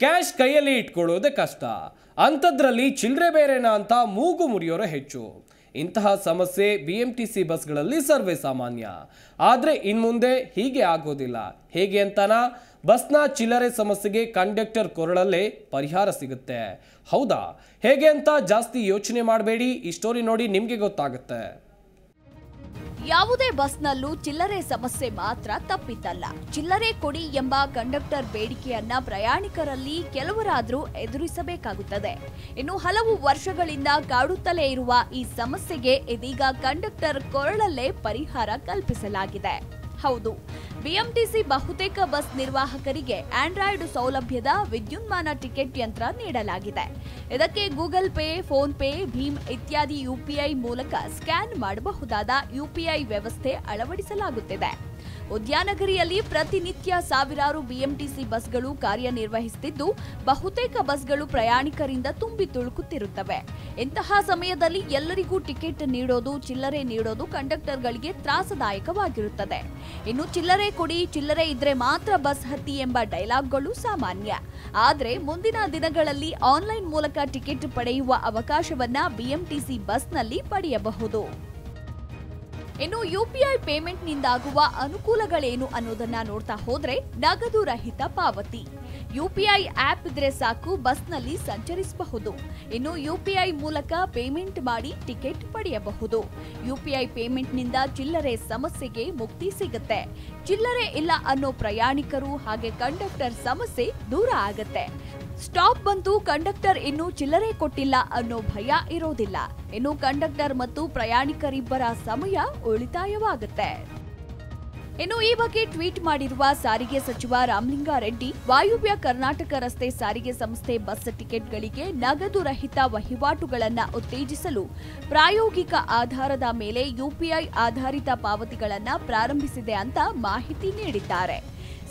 Cash ಕೈಯಲ್ಲಿ ಇಟ್ಕೊಳ್ಳೋದೇ ಕಷ್ಟ. ಅಂಥದ್ರಲ್ಲಿ ಚಿಲ್ಲರೆ ಬೇರೆನಾ ಅಂತ ಮೂಗು ಮುರಿಯೋರು ಹೆಚ್ಚು. ಇಂತಹ ಸಮಸ್ಯೆ ಬಿ ಎಂ ಟಿ ಸಿ ಬಸ್ಗಳಲ್ಲಿ ಸರ್ವೇ ಸಾಮಾನ್ಯ. ಆದರೆ ಇನ್ಮುಂದೆ ಹೀಗೆ ಆಗೋದಿಲ್ಲ. ಹೇಗೆ ಅಂತಾನ? ಬಸ್ನ ಚಿಲ್ಲರೆ ಸಮಸ್ಯೆಗೆ ಕಂಡಕ್ಟರ್ ಕೊರಳಲ್ಲೇ ಪರಿಹಾರ ಸಿಗುತ್ತೆ. ಹೌದಾ? ಹೇಗೆ ಅಂತ ಜಾಸ್ತಿ ಯೋಚನೆ ಮಾಡಬೇಡಿ. ಈ ಸ್ಟೋರಿ ನೋಡಿ ನಿಮಗೆ ಗೊತ್ತಾಗುತ್ತೆ. ಯಾವುದೇ ಬಸ್ನಲ್ಲೂ ಚಿಲ್ಲರೆ ಸಮಸ್ಯೆ ಮಾತ್ರ ತಪ್ಪಿದ್ದಲ್ಲ ಚಿಲ್ಲರೆ ಕೊಡಿ ಎಂಬ ಕಂಡಕ್ಟರ್ ಬೇಡಿಕೆಯನ್ನ ಪ್ರಯಾಣಿಕರಲ್ಲಿ ಕೆಲವರಾದರೂ ಎದುರಿಸಬೇಕಾಗುತ್ತದೆ. ಇನ್ನು ಹಲವು ವರ್ಷಗಳಿಂದ ಕಾಡುತ್ತಲೇ ಇರುವ ಈ ಸಮಸ್ಯೆಗೆ ಇದೀಗ ಕಂಡಕ್ಟರ್ ಕೊರಳಲ್ಲೇ ಪರಿಹಾರ ಕಲ್ಪಿಸಲಾಗಿದೆ. ಹೌದು. ಬಿಎಂಟಿಸಿ ಬಹುತೇಕ ಬಸ್ ನಿರ್ವಾಹಕರಿಗೆ ಆಂಡ್ರಾಯ್ಡ್ ಸೌಲಭ್ಯದ ವಿದ್ಯುನ್ಮಾನ ಟಿಕೆಟ್ ಯಂತ್ರ ನೀಡಲಾಗಿದೆ. ಇದಕ್ಕೆ ಗೂಗಲ್ ಪೇ, ಫೋನ್ ಪೇ, ಭೀಮ್ ಇತ್ಯಾದಿ ಯುಪಿಐ ಮೂಲಕ ಸ್ಕ್ಯಾನ್ ಮಾಡಬಹುದಾದ ಯುಪಿಐ ವ್ಯವಸ್ಥೆ ಅಳವಡಿಸಲಾಗುತ್ತಿದೆ. ಉದ್ಯಾನಗರಿಯಲ್ಲಿ ಪ್ರತಿನಿತ್ಯ ಸಾವಿರಾರು ಬಿಎಂಟಿಸಿ ಬಸ್ಗಳು ಕಾರ್ಯನಿರ್ವಹಿಸುತ್ತಿದ್ದು, ಬಹುತೇಕ ಬಸ್ಗಳು ಪ್ರಯಾಣಿಕರಿಂದ ತುಂಬಿ ತುಳುಕುತ್ತಿರುತ್ತವೆ. ಇಂತಹ ಸಮಯದಲ್ಲಿ ಎಲ್ಲರಿಗೂ ಟಿಕೆಟ್ ನೀಡೋದು, ಚಿಲ್ಲರೆ ನೀಡೋದು ಕಂಡಕ್ಟರ್ಗಳಿಗೆ ತ್ರಾಸದಾಯಕವಾಗಿರುತ್ತದೆ. ಇನ್ನು ಚಿಲ್ಲರೆ ಕೊಡಿ, ಚಿಲ್ಲರೆ ಇದ್ರೆ ಮಾತ್ರ ಬಸ್ ಹತ್ತಿ ಎಂಬ ಡೈಲಾಗ್ಗಳು ಸಾಮಾನ್ಯ. ಆದರೆ ಮುಂದಿನ ದಿನಗಳಲ್ಲಿ ಆನ್ಲೈನ್ ಮೂಲಕ ಟಿಕೆಟ್ ಪಡೆಯುವ ಅವಕಾಶವನ್ನ ಬಿಎಂಟಿಸಿ ಬಸ್ನಲ್ಲಿ ಪಡೆಯಬಹುದು. ಇನ್ನು ಯುಪಿಐ ಪೇಮೆಂಟ್ನಿಂದಾಗುವ ಅನುಕೂಲಗಳೇನು ಅನ್ನೋದನ್ನ ನೋಡ್ತಾ ಹೋದ್ರೆ ನಗದು ರಹಿತ ಪಾವತಿ. ಯುಪಿಐ ಆಪ್ ಇದ್ರೆ ಸಾಕು, ಬಸ್ನಲ್ಲಿ ಸಂಚರಿಸಬಹುದು. ಇನ್ನು ಯುಪಿಐ ಮೂಲಕ ಪೇಮೆಂಟ್ ಮಾಡಿ ಟಿಕೆಟ್ ಪಡೆಯಬಹುದು. ಯುಪಿಐ ಪೇಮೆಂಟ್ನಿಂದ ಚಿಲ್ಲರೆ ಸಮಸ್ಯೆಗೆ ಮುಕ್ತಿ ಸಿಗುತ್ತೆ. ಚಿಲ್ಲರೆ ಇಲ್ಲ ಅನ್ನೋ ಪ್ರಯಾಣಿಕರು ಹಾಗೆ ಕಂಡಕ್ಟರ್ ಸಮಸ್ಯೆ ದೂರ ಆಗತ್ತೆ. ಸ್ಟಾಪ್ ಬಂತು, ಕಂಡಕ್ಟರ್ ಇನ್ನೂ ಚಿಲ್ಲರೆ ಕೊಟ್ಟಿಲ್ಲ ಅನ್ನೋ ಭಯ ಇರೋದಿಲ್ಲ. ಇನ್ನು ಕಂಡಕ್ಟರ್ ಮತ್ತು ಪ್ರಯಾಣಿಕರಿಬ್ಬರ ಸಮಯ ಉಳಿತಾಯವಾಗುತ್ತೆ. ಇನ್ನು ಈ ಬಗ್ಗೆ ಟ್ವೀಟ್ ಮಾಡಿರುವ ಸಾರಿಗೆ ಸಚಿವ ರಾಮಲಿಂಗಾರೆಡ್ಡಿ, ವಾಯುವ್ಯ ಕರ್ನಾಟಕ ರಸ್ತೆ ಸಾರಿಗೆ ಸಂಸ್ಥೆ ಬಸ್ ಟಿಕೆಟ್ಗಳಿಗೆ ನಗದು ರಹಿತ ವಹಿವಾಟುಗಳನ್ನು ಉತ್ತೇಜಿಸಲು ಪ್ರಾಯೋಗಿಕ ಆಧಾರದ ಮೇಲೆ ಯುಪಿಐ ಆಧಾರಿತ ಪಾವತಿಗಳನ್ನು ಪ್ರಾರಂಭಿಸಿದೆ ಅಂತ ಮಾಹಿತಿ ನೀಡಿದ್ದಾರೆ.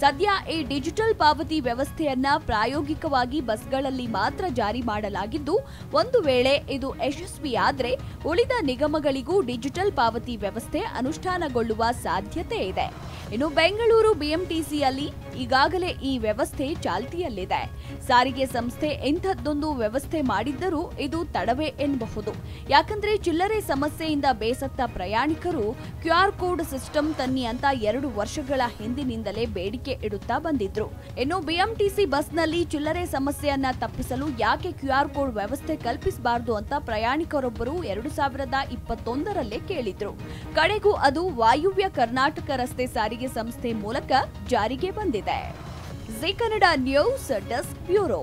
ಸದ್ಯ ಈ ಡಿಜಿಟಲ್ ಪಾವತಿ ವ್ಯವಸ್ಥೆಯನ್ನ ಪ್ರಾಯೋಗಿಕವಾಗಿ ಬಸ್ಗಳಲ್ಲಿ ಮಾತ್ರ ಜಾರಿ ಮಾಡಲಾಗಿದ್ದು, ಒಂದು ವೇಳೆ ಇದು ಯಶಸ್ವಿಯಾದರೆ ಉಳಿದ ನಿಗಮಗಳಿಗೂ ಡಿಜಿಟಲ್ ಪಾವತಿ ವ್ಯವಸ್ಥೆ ಅನುಷ್ಠಾನಗೊಳ್ಳುವ ಸಾಧ್ಯತೆ ಇದೆ. ಇನ್ನು ಬೆಂಗಳೂರು ಬಿಎಂಟಿಸಿಯಲ್ಲಿ ಈಗಾಗಲೇ ಈ ವ್ಯವಸ್ಥೆ ಚಾಲ್ತಿಯಲ್ಲಿದೆ. ಸಾರಿಗೆ ಸಂಸ್ಥೆ ಇಂಥದ್ದೊಂದು ವ್ಯವಸ್ಥೆ ಮಾಡಿದ್ದರೂ ಇದು ತಡವೇ ಎನ್ನಬಹುದು ಯಾಕಂದ್ರೆ ಚಿಲ್ಲರೆ ಸಮಸ್ಯೆಯಿಂದ ಬೇಸತ್ತ ಪ್ರಯಾಣಿಕರು ಕ್ಯೂಆರ್ ಕೋಡ್ ಸಿಸ್ಟಮ್ ತನ್ನಿ ಅಂತ ಎರಡು ವರ್ಷಗಳ ಹಿಂದಿನಿಂದಲೇ ಬೇಡಿಕೆ ಇಡುತ್ತಾ ಬಂದಿದ್ರು. ಇನ್ನು ಬಿಎಂಟಿಸಿ ಬಸ್ನಲ್ಲಿ ಚಿಲ್ಲರೆ ಸಮಸ್ಯೆಯನ್ನ ತಪ್ಪಿಸಲು ಯಾಕೆ ಕ್ಯೂಆರ್ ಕೋಡ್ ವ್ಯವಸ್ಥೆ ಕಲ್ಪಿಸಬಾರದು ಅಂತ ಪ್ರಯಾಣಿಕರೊಬ್ಬರು ಎರಡು ಸಾವಿರದ ಇಪ್ಪತ್ತೊಂದರಲ್ಲೇ ಕೇಳಿದ್ರು. ಕಡೆಗೂ ಅದು ವಾಯುವ್ಯ ಕರ್ನಾಟಕ ರಸ್ತೆ ಸಾರಿಗೆ ಸಂಸ್ಥೆ ಮೂಲಕ ಜಾರಿಗೆ ಬಂದಿದೆ. Zee Kannada news desk bureau.